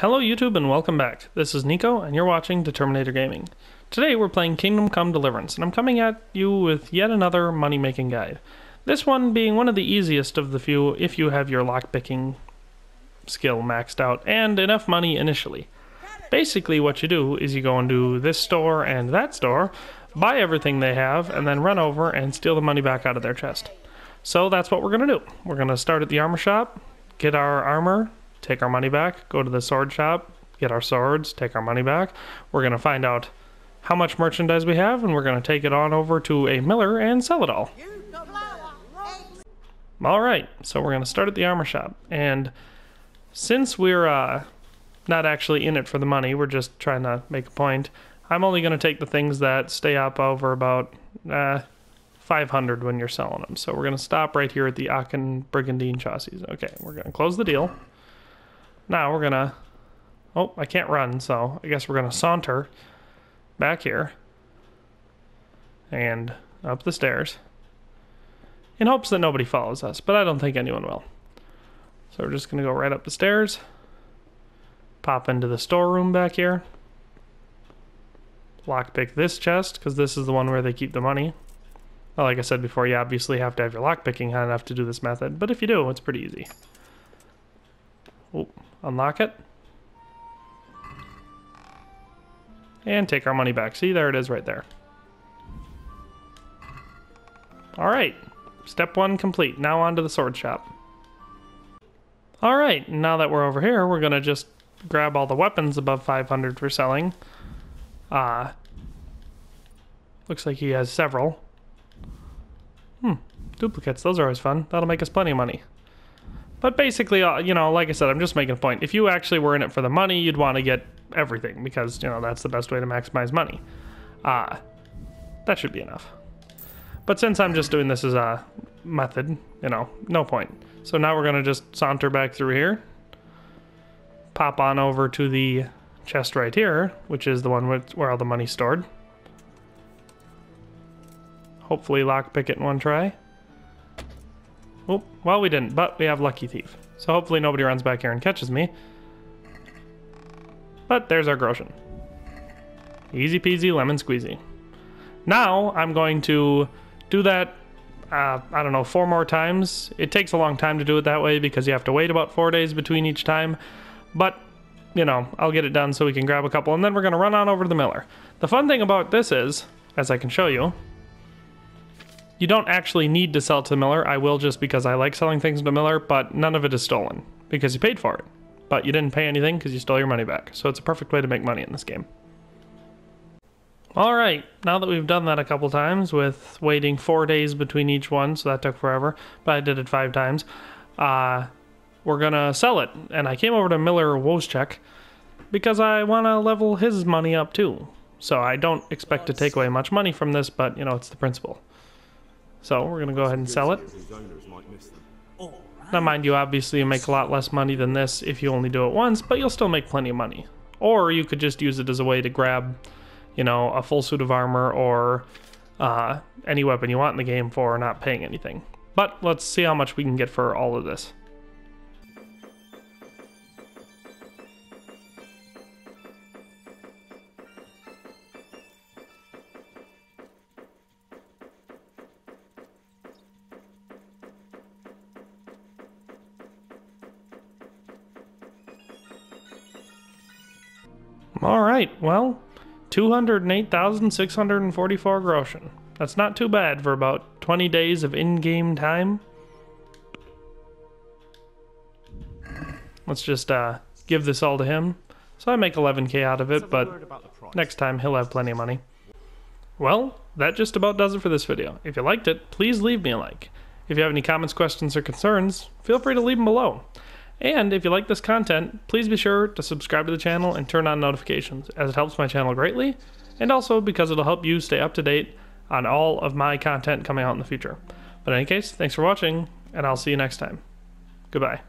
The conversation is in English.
Hello YouTube and welcome back. This is Nico and you're watching Determinator Gaming. Today we're playing Kingdom Come Deliverance and I'm coming at you with yet another money making guide. This one being one of the easiest of the few if you have your lockpicking skill maxed out and enough money initially. Basically what you do is you go into this store and that store, buy everything they have, and then run over and steal the money back out of their chest. So that's what we're going to do. We're going to start at the armor shop, get our armor, take our money back, go to the sword shop, get our swords, take our money back. We're going to find out how much merchandise we have, and we're going to take it on over to a miller and sell it all. All right, so we're going to start at the armor shop. And since we're uh, not actually in it for the money, we're just trying to make a point, I'm only going to take the things that stay up over about uh, 500 when you're selling them. So we're going to stop right here at the Aachen Brigandine chassis. Okay, we're going to close the deal. Now we're to... Oh, I can't run, so I guess we're to saunter back here and up the stairs in hopes that nobody follows us, but I don't think anyone will. So we're just to go right up the stairs, pop into the storeroom back here, lockpick this chest, because this is the one where they keep the money. Well, like I said before, you obviously have to have your lockpicking high enough to do this method, but if you do, it's pretty easy. Oh, unlock it. And take our money back. See, there it is right there. Alright, step one complete. Now on to the sword shop. Alright, now that we're over here, we're to just grab all the weapons above 500 for selling. Uh, looks like he has several. Hmm, duplicates, those are always fun. That'll make us plenty of money. But basically, uh, you know, like I said, I'm just making a point. If you actually were in it for the money, you'd want to get everything because, you know, that's the best way to maximize money. Uh, that should be enough. But since I'm just doing this as a method, you know, no point. So now we're going to just saunter back through here. Pop on over to the chest right here, which is the one where all the money's stored. Hopefully lockpick it in one try. Oh, well we didn't, but we have Lucky Thief. So hopefully nobody runs back here and catches me. But there's our Groschen. Easy peasy lemon squeezy. Now I'm going to do that, uh, I don't know, four more times. It takes a long time to do it that way because you have to wait about four days between each time. But, you know, I'll get it done so we can grab a couple and then we're going to run on over to the miller. The fun thing about this is, as I can show you, you don't actually need to sell to miller. I will just because I like selling things to miller, but none of it is stolen because you paid for it. But you didn't pay anything because you stole your money back. So it's a perfect way to make money in this game. Alright, now that we've done that a couple times with waiting four days between each one, so that took forever, but I did it five times, uh, we're gonna sell it. And I came over to Miller Woschek because I want to level his money up too. So I don't expect to take away much money from this, but you know, it's the principle. So we're going to go ahead and sell it. Now mind you, obviously you make a lot less money than this if you only do it once, but you'll still make plenty of money. Or you could just use it as a way to grab, you know, a full suit of armor or uh, any weapon you want in the game for not paying anything. But let's see how much we can get for all of this. Alright, well, 208,644 groschen. That's not too bad for about 20 days of in-game time. Let's just uh, give this all to him. So I make 11k out of it, but next time he'll have plenty of money. Well, that just about does it for this video. If you liked it, please leave me a like. If you have any comments, questions, or concerns, feel free to leave them below. And if you like this content, please be sure to subscribe to the channel and turn on notifications, as it helps my channel greatly, and also because it'll help you stay up to date on all of my content coming out in the future. But in any case, thanks for watching, and I'll see you next time. Goodbye.